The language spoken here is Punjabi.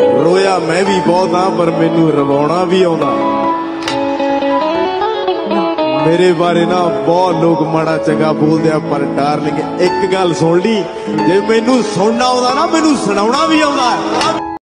ਰੋਇਆ ਮੈਂ ਵੀ ਬਹੁਤ ਆ, ਪਰ ਮੈਨੂੰ ਰਵਾਉਣਾ ਵੀ ਆਉਂਦਾ। ਮੇਰੇ ਬਾਰੇ ਨਾ ਬਹੁਤ ਲੋਕ ਮਾੜਾ ਚੰਗਾ ਬੋਲਦੇ ਆ, ਪਰ ਡਾਰਲਿੰਗ ਇੱਕ ਗੱਲ ਸੁਣ ਲਈ, ਜੇ ਮੈਨੂੰ ਸੁਣਨਾ ਆਉਂਦਾ ਨਾ, ਮੈਨੂੰ ਸੁਣਾਉਣਾ ਵੀ ਆਉਂਦਾ।